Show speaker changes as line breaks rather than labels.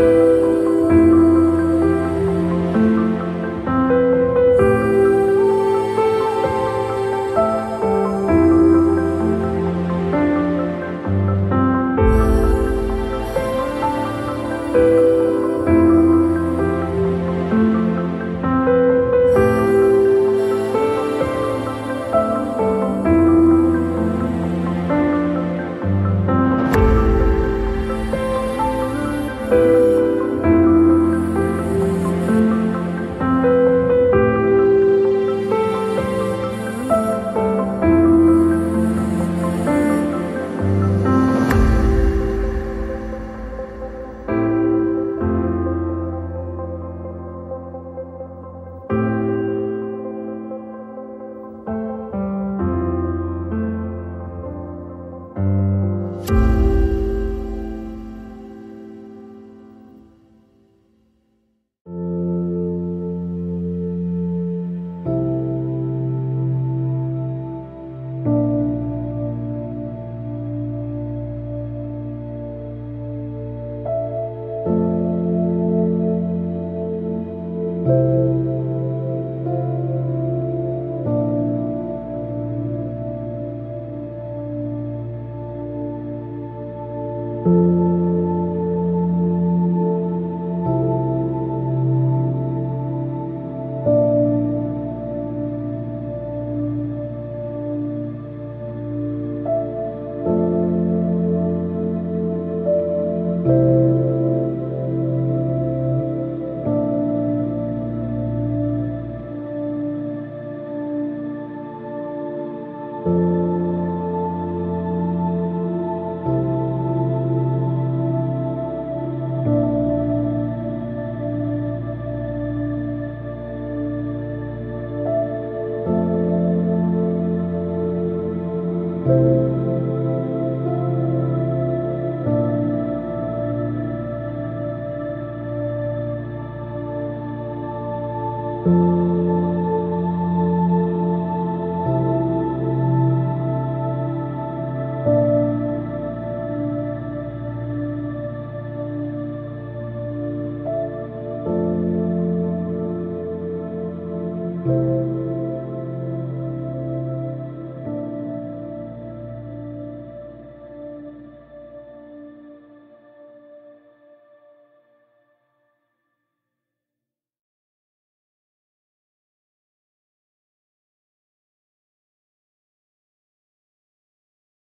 you. thank you thank you